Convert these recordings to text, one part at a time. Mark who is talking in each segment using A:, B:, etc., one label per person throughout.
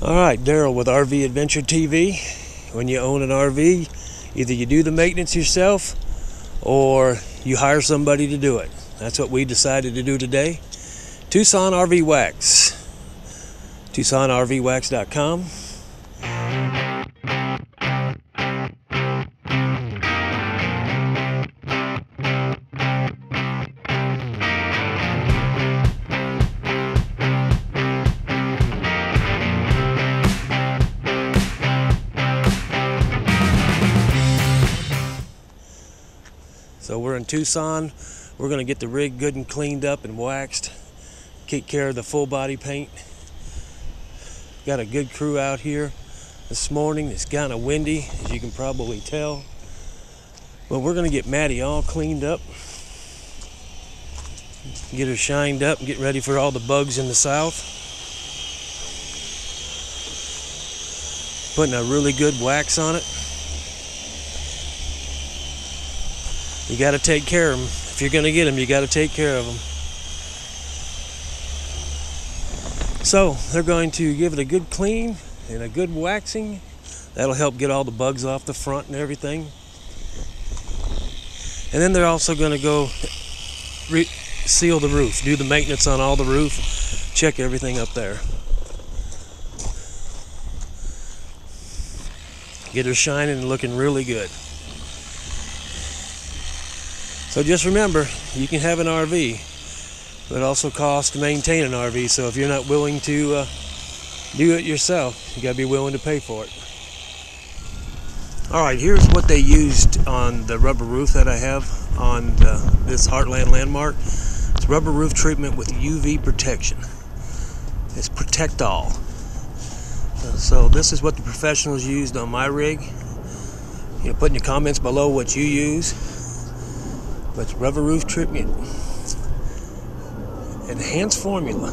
A: All right, Daryl with RV Adventure TV. When you own an RV, either you do the maintenance yourself or you hire somebody to do it. That's what we decided to do today. Tucson RV Wax. TucsonRVWax.com. So we're in Tucson. We're going to get the rig good and cleaned up and waxed. Take care of the full body paint. Got a good crew out here this morning. It's kind of windy, as you can probably tell. But we're going to get Madi all cleaned up. Get her shined up get ready for all the bugs in the south. Putting a really good wax on it. You got to take care of them. If you're going to get them, you got to take care of them. So they're going to give it a good clean and a good waxing. That'll help get all the bugs off the front and everything. And then they're also going to go seal the roof, do the maintenance on all the roof, check everything up there. Get her shining and looking really good. So just remember, you can have an RV, but it also costs to maintain an RV. So if you're not willing to uh, do it yourself, you got to be willing to pay for it. All right, here's what they used on the rubber roof that I have on this Heartland Landmark. It's rubber roof treatment with UV protection. It's Protect All. So this is what the professionals used on my rig. You know, put in your comments below what you use. But rubber roof treatment, enhanced formula,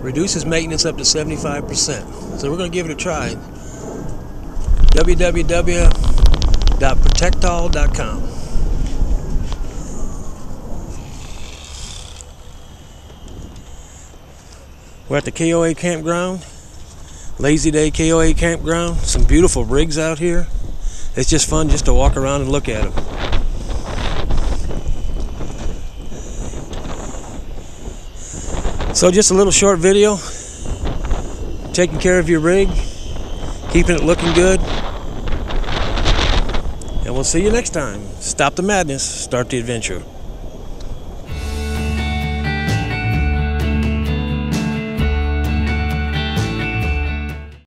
A: reduces maintenance up to 75%. So we're going to give it a try. www.protectall.com. We're at the KOA campground, Lazy Day KOA campground. Some beautiful rigs out here it's just fun just to walk around and look at them. So just a little short video, taking care of your rig, keeping it looking good. And we'll see you next time. Stop the madness, start the adventure.